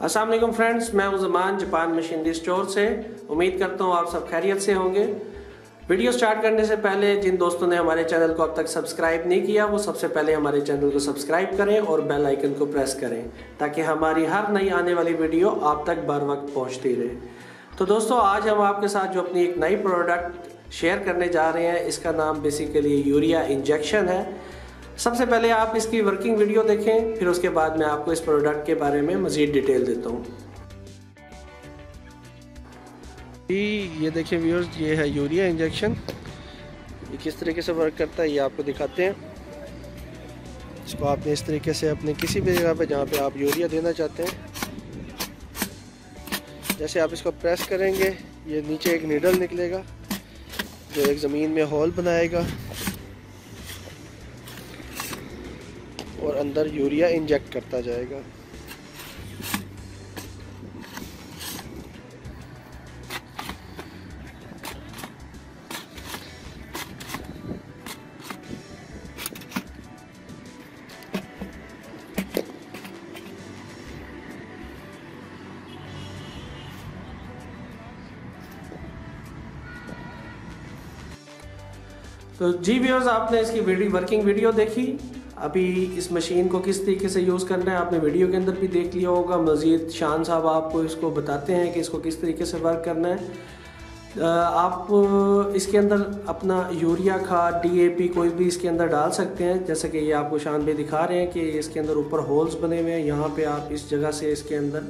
السلام علیکم فرینڈز، میں ہوں زمان، جاپان مشینری سٹور سے۔ امید کرتا ہوں آپ سب خیریت سے ہوں گے۔ ویڈیو سٹارٹ کرنے سے پہلے جن دوستوں نے ہمارے چینل کو اب تک سبسکرائب نہیں کیا، وہ سب سے پہلے ہمارے چینل کو سبسکرائب کریں اور بیل آئیکن کو پریس کریں تاکہ ہماری ہر نئی آنے والی ویڈیو آپ تک بر وقت پہنچتی رہے۔ تو دوستو، آج ہم آپ کے ساتھ جو اپنی ایک نئی پروڈکٹ شیئر کرنے جا رہے ہیں، اس کا نام بیسیکلی یوریا انجیکشن ہے۔ سب سے پہلے آپ اس کی ورکنگ ویڈیو دیکھیں، پھر اس کے بعد میں آپ کو اس پروڈکٹ کے بارے میں مزید ڈیٹیل دیتا ہوں۔ جی یہ دیکھیں ویورز یہ ہے یوریا انجیکشن یہ کس طریقے سے ورک کرتا ہے، یہ آپ کو دکھاتے ہیں۔ اس کو آپ نے اس طریقے سے اپنے کسی بھی جگہ پہ جہاں پہ آپ یوریا دینا چاہتے ہیں، جیسے آپ اس کو پریس کریں گے، یہ نیچے ایک نیڈل نکلے گا، جو ایک زمین میں ہول بنائے گا۔ اور اندر یوریا انجیکٹ کرتا جائے گا۔ تو جی ویورز، آپ نے اس کی ویڈیو ورکنگ ویڈیو دیکھی؟ ابھی اس مشین کو کس طریقے سے یوز کرنا ہے آپ نے ویڈیو کے اندر بھی دیکھ لیا ہوگا۔ مزید شان صاحب آپ کو اس کو بتاتے ہیں کہ اس کو کس طریقے سے ورک کرنا ہے۔ آپ اس کے اندر اپنا یوریا کھاد، ڈی اے پی، کوئی بھی اس کے اندر ڈال سکتے ہیں۔ جیسے کہ یہ آپ کو شان بھی دکھا رہے ہیں کہ اس کے اندر اوپر ہولز بنے ہوئے ہیں۔ یہاں پہ آپ اس جگہ سے اس کے اندر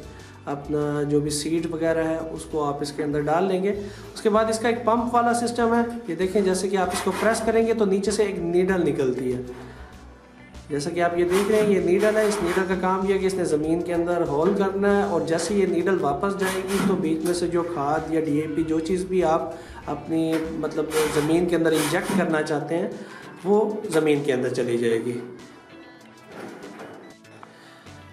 اپنا جو بھی سیڈ وغیرہ ہے، اس کو آپ اس کے اندر ڈال لیں گے۔ اس کے بعد اس کا ایک پمپ والا سسٹم ہے۔ یہ دیکھیں، جیسے کہ آپ اس کو پریس کریں گے تو نیچے سے ایک نیڈل نکلتی ہے۔ جیسا کہ آپ یہ دیکھ رہے ہیں، یہ نیڈل ہے۔ اس نیڈل کا کام یہ ہے کہ اس نے زمین کے اندر ہول کرنا ہے اور جیسے یہ نیڈل واپس جائے گی، تو بیچ میں سے جو کھاد یا ڈی اے پی جو چیز بھی آپ اپنی مطلب زمین کے اندر انجیکٹ کرنا چاہتے ہیں، وہ زمین کے اندر چلی جائے گی۔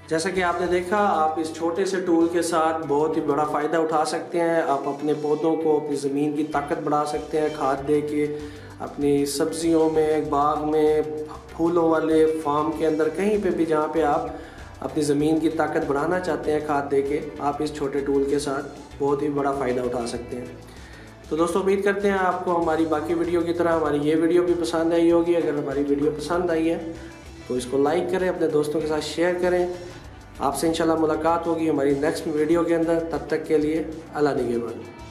جیسا کہ آپ نے دیکھا، آپ اس چھوٹے سے ٹول کے ساتھ بہت ہی بڑا فائدہ اٹھا سکتے ہیں۔ آپ اپنے پودوں کو، اپنی زمین کی طاقت بڑھا سکتے ہیں کھاد دے کے۔ اپنی سبزیوں میں، باغ میں، پھولوں والے فارم کے اندر، کہیں پہ بھی جہاں پہ آپ اپنی زمین کی طاقت بڑھانا چاہتے ہیں کھاد دے کے، آپ اس چھوٹے ٹول کے ساتھ بہت ہی بڑا فائدہ اٹھا سکتے ہیں۔ تو دوستو، امید کرتے ہیں آپ کو ہماری باقی ویڈیو کی طرح ہماری یہ ویڈیو بھی پسند آئی ہوگی۔ اگر ہماری ویڈیو پسند آئی ہے تو اس کو لائک کریں، اپنے دوستوں کے ساتھ شیئر کریں۔ آپ سے انشاءاللہ ملاقات ہوگی ہماری نیکسٹ ویڈیو کے اندر۔ تب تک کے لیے اللہ نگہبان۔